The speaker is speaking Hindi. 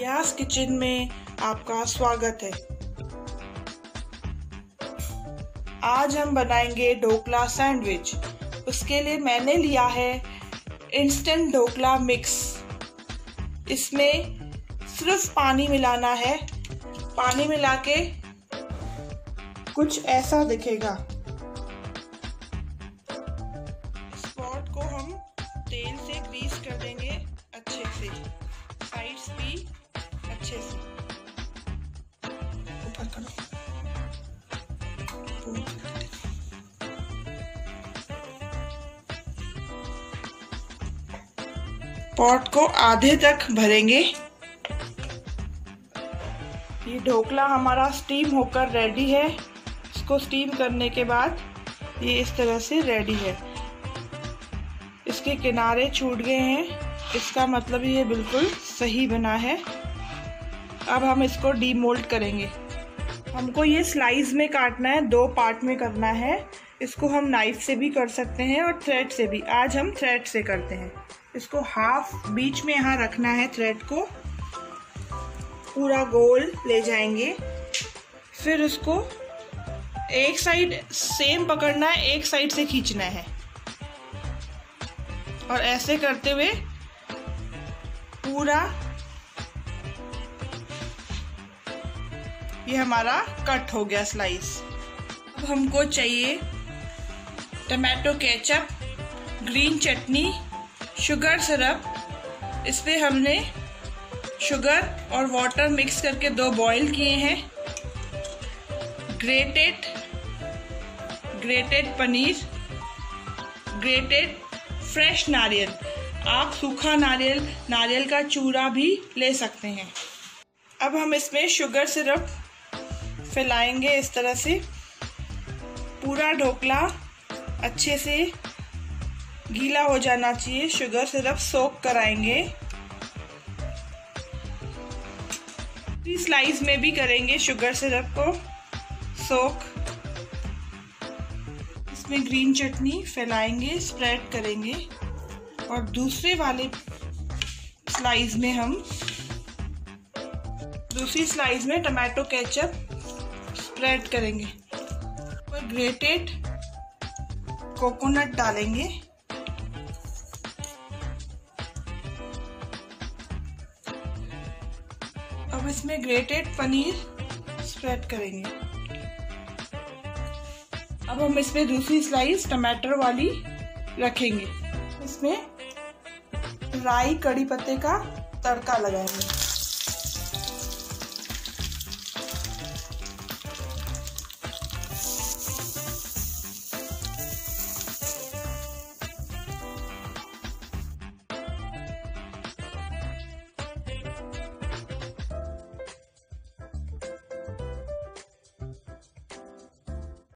यास किचन में आपका स्वागत है। आज हम बनाएँगे ढोकला सैंडविच। उसके लिए मैंने लिया है इंस्टेंट ढोकला मिक्स इसमें सिर्फ़ पानी मिलाना है। पानी मिला के कुछ ऐसा दिखेगा। स्पॉट को हम तेल से ग्रीस पॉट को आधे तक भरेंगे। ये ढोकला हमारा स्टीम होकर रेडी है। इसको स्टीम करने के बाद ये इस तरह से रेडी है। इसके किनारे छूट गए हैं। इसका मतलब ये बिल्कुल सही बना है। अब हम इसको डीमोल्ड करेंगे। हमको ये स्लाइस में काटना है। दो पार्ट में करना है। इसको हम नाइफ से भी कर सकते हैं और थ्रेड से भी। आज हम थ्रेड से करते हैं। इसको हाफ़ बीच में यहाँ रखना है थ्रेड को। पूरा गोल ले जाएँगे। फिर उसको एक साइड सेम पकड़ना है, एक साइड से खींचना है। और ऐसे करते हुए पूरा ये हमारा कट हो गया स्लाइस अब हमको चाहिए tomato ketchup green chutney sugar syrup. इस पर हमने शुगर और वाटर मिक्स करके दो बॉईल किए हैं। Grated grated paneer grated fresh नारियल। आप सूखा नारियल नारियल का चूरा भी ले सकते हैं। अब हम इसमें शुगर सिरप फैलाएँगे इस तरह से। पूरा ढोकला अच्छे से गीला हो जाना चाहिए, शुगर सिरप सोक कराएँगे स्लाइस में भी करेंगे शुगर सिरप को सोक। इसमें ग्रीन चटनी फैलाएँगे स्प्रेड करेंगे। और दूसरे वाले स्लाइस में हम, दूसरी स्लाइस में टमाटो केचप स्प्रेड करेंगे। और ग्रेटेड कोकोनट डालेंगे। अब इसमें ग्रेटेड पनीर स्प्रेड करेंगे। अब हम इसमें दूसरी स्लाइस टमाटर वाली रखेंगे। इसमें राई कड़ी पत्ते का तड़का लगाएँगे।